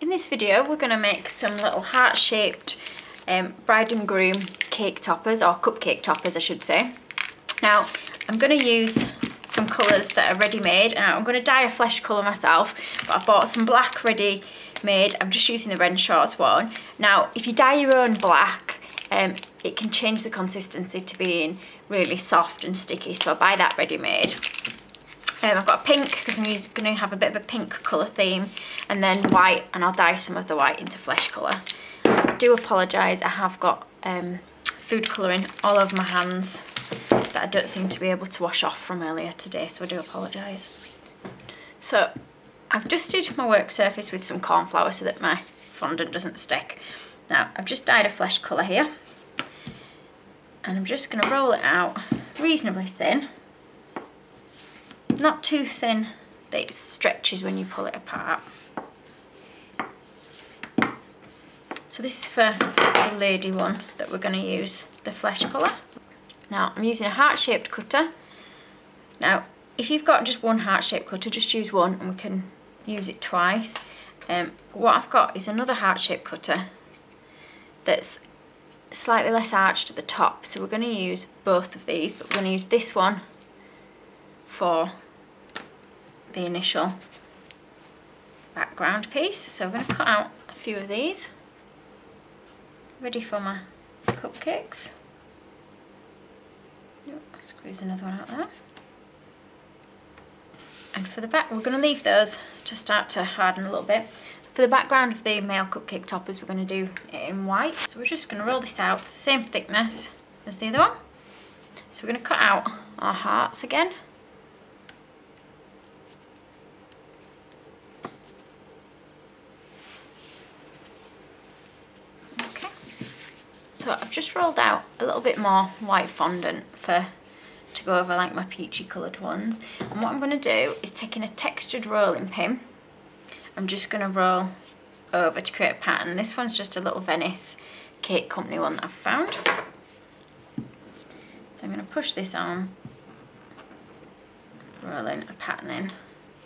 In this video we're going to make some little heart-shaped um, bride and groom cake toppers, or cupcake toppers I should say. Now I'm going to use some colours that are ready-made and I'm going to dye a flesh colour myself but I've bought some black ready made I'm just using the Renshaw's one. Now if you dye your own black um, it can change the consistency to being really soft and sticky so I buy that ready made um, I've got a pink because I'm going to have a bit of a pink colour theme and then white and I'll dye some of the white into flesh colour I do apologise I have got um, food colouring all over my hands that I don't seem to be able to wash off from earlier today, so I do apologise. So I've dusted my work surface with some corn flour so that my fondant doesn't stick. Now I've just dyed a flesh colour here and I'm just going to roll it out reasonably thin. Not too thin that it stretches when you pull it apart. So this is for the lady one that we're going to use the flesh colour. Now I'm using a heart-shaped cutter. Now if you've got just one heart-shaped cutter, just use one and we can use it twice. Um, what I've got is another heart-shaped cutter that's slightly less arched at the top. So we're going to use both of these, but we're going to use this one for the initial background piece. So I'm going to cut out a few of these, ready for my cupcakes. Squeeze another one out there. And for the back, we're going to leave those to start to harden a little bit. For the background of the male cupcake toppers, we're going to do it in white. So we're just going to roll this out, the same thickness as the other one. So we're going to cut out our hearts again. Okay. So I've just rolled out a little bit more white fondant for to go over like my peachy coloured ones. And what I'm going to do is taking a textured rolling pin, I'm just going to roll over to create a pattern. This one's just a little Venice Cake Company one that I've found. So I'm going to push this on, rolling a pattern in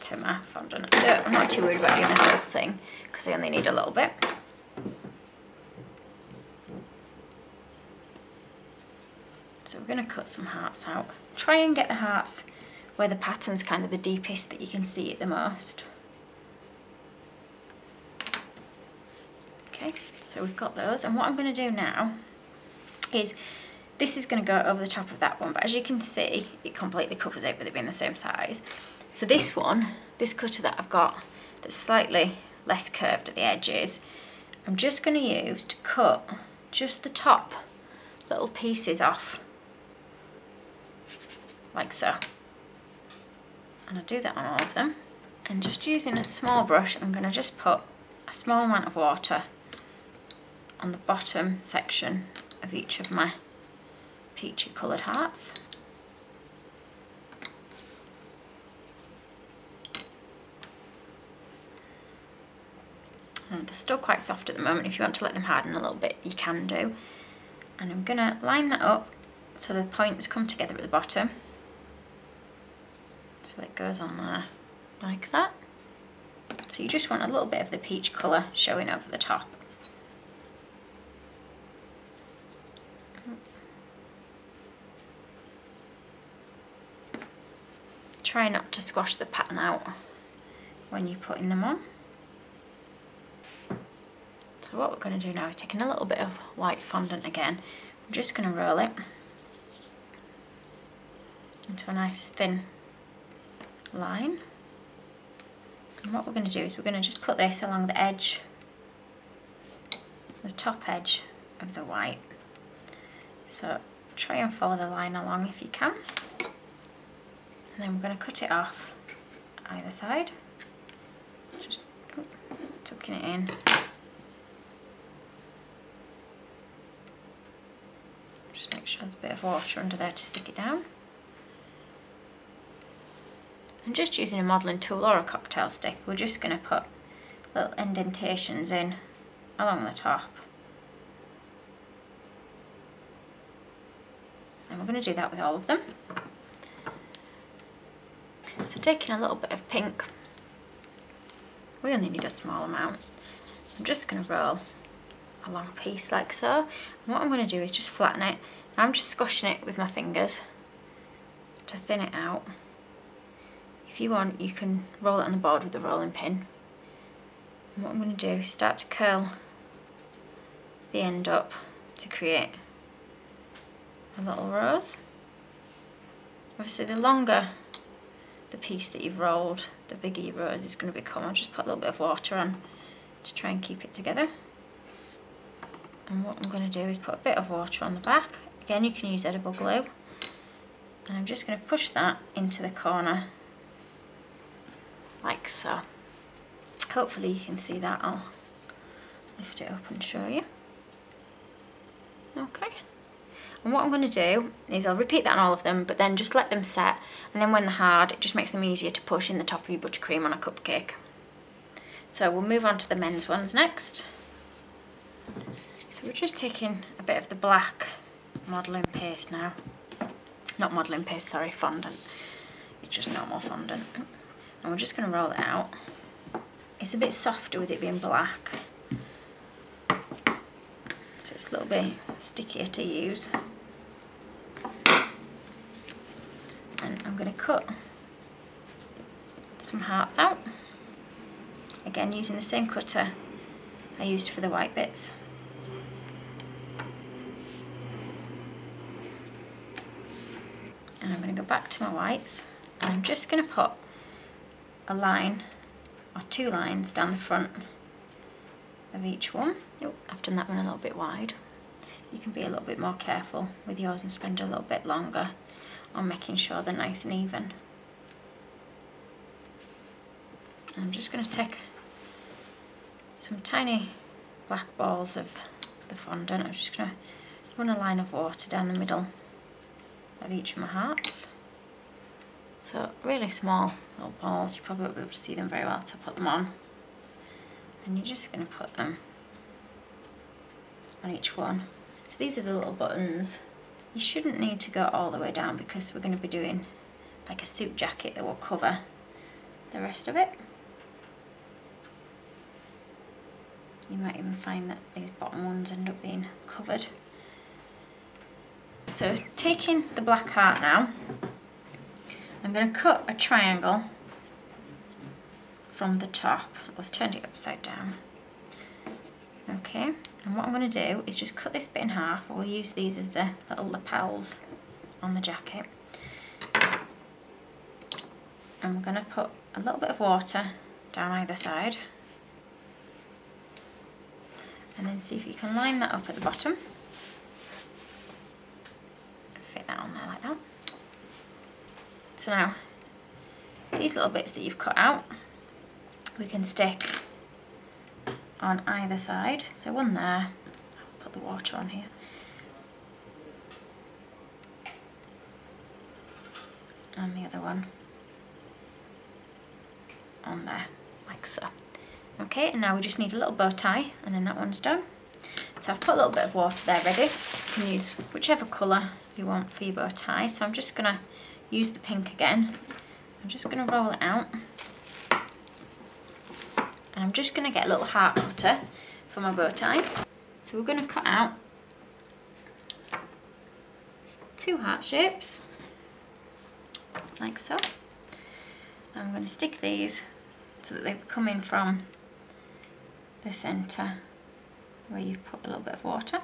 to my fondant. I am not too worried about doing the whole thing because I only need a little bit. So we're going to cut some hearts out. Try and get the hearts where the pattern's kind of the deepest that you can see it the most. Okay, so we've got those. And what I'm going to do now is this is going to go over the top of that one. But as you can see, it completely covers it with it being the same size. So this one, this cutter that I've got that's slightly less curved at the edges, I'm just going to use to cut just the top little pieces off like so. And I do that on all of them. And just using a small brush, I'm going to just put a small amount of water on the bottom section of each of my peachy coloured hearts. And they're still quite soft at the moment. If you want to let them harden a little bit, you can do. And I'm going to line that up so the points come together at the bottom so it goes on there like that. So you just want a little bit of the peach colour showing over the top. Try not to squash the pattern out when you're putting them on. So what we're going to do now is taking a little bit of white fondant again. I'm just going to roll it into a nice thin line. And what we're going to do is we're going to just put this along the edge, the top edge of the white. So try and follow the line along if you can. And then we're going to cut it off either side. Just tucking it in. Just make sure there's a bit of water under there to stick it down. I'm just using a modelling tool or a cocktail stick. We're just going to put little indentations in along the top. And we're going to do that with all of them. So taking a little bit of pink, we only need a small amount. I'm just going to roll a long piece like so. And what I'm going to do is just flatten it. I'm just squashing it with my fingers to thin it out. If you want, you can roll it on the board with a rolling pin. And what I'm going to do is start to curl the end up to create a little rose. Obviously the longer the piece that you've rolled, the bigger your rose is going to become. I'll just put a little bit of water on to try and keep it together. And what I'm going to do is put a bit of water on the back. Again, you can use edible glue. And I'm just going to push that into the corner like so. Hopefully you can see that. I'll lift it up and show you. Okay. And what I'm going to do is I'll repeat that on all of them, but then just let them set. And then when they're hard, it just makes them easier to push in the top of your buttercream on a cupcake. So we'll move on to the men's ones next. So we're just taking a bit of the black modelling paste now. Not modelling paste, sorry, fondant. It's just normal fondant. And we're just going to roll it out. It's a bit softer with it being black. So it's a little bit stickier to use. And I'm going to cut some hearts out. Again, using the same cutter I used for the white bits. And I'm going to go back to my whites and I'm just going to put a line or two lines down the front of each one. Oh, I've done that one a little bit wide. You can be a little bit more careful with yours and spend a little bit longer on making sure they're nice and even. I'm just going to take some tiny black balls of the fondant. I'm just going to run a line of water down the middle of each of my hearts. So really small little balls, you probably won't be able to see them very well to put them on. And you're just going to put them on each one. So these are the little buttons. You shouldn't need to go all the way down because we're going to be doing like a suit jacket that will cover the rest of it. You might even find that these bottom ones end up being covered. So taking the black heart now, I'm going to cut a triangle from the top. Let's turn it upside down. Okay, and what I'm going to do is just cut this bit in half. We'll use these as the little lapels on the jacket. And we're going to put a little bit of water down either side. And then see if you can line that up at the bottom. Fit that on there like that. So now, these little bits that you've cut out, we can stick on either side. So one there, I'll put the water on here. And the other one on there, like so. Okay, and now we just need a little bow tie, and then that one's done. So I've put a little bit of water there ready. You can use whichever colour you want for your bow tie. So I'm just going to use the pink again. I'm just going to roll it out. And I'm just going to get a little heart cutter for my bow tie. So we're going to cut out two heart shapes, like so. I'm going to stick these so that they come in from the centre where you've put a little bit of water.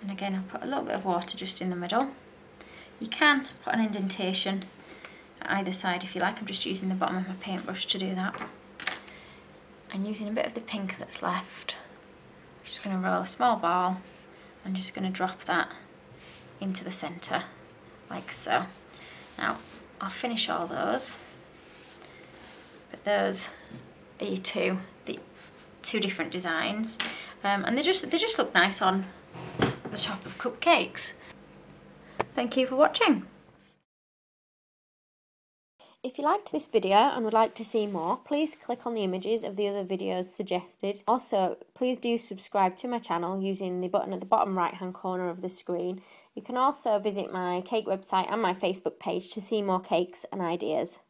And again, I'll put a little bit of water just in the middle. You can put an indentation at either side if you like. I'm just using the bottom of my paintbrush to do that. And using a bit of the pink that's left, I'm just going to roll a small ball. I'm just going to drop that into the centre like so. Now I'll finish all those, but those are your two, the two different designs, um, and they just they just look nice on the top of cupcakes. Thank you for watching. If you liked this video and would like to see more, please click on the images of the other videos suggested. Also, please do subscribe to my channel using the button at the bottom right hand corner of the screen. You can also visit my cake website and my Facebook page to see more cakes and ideas.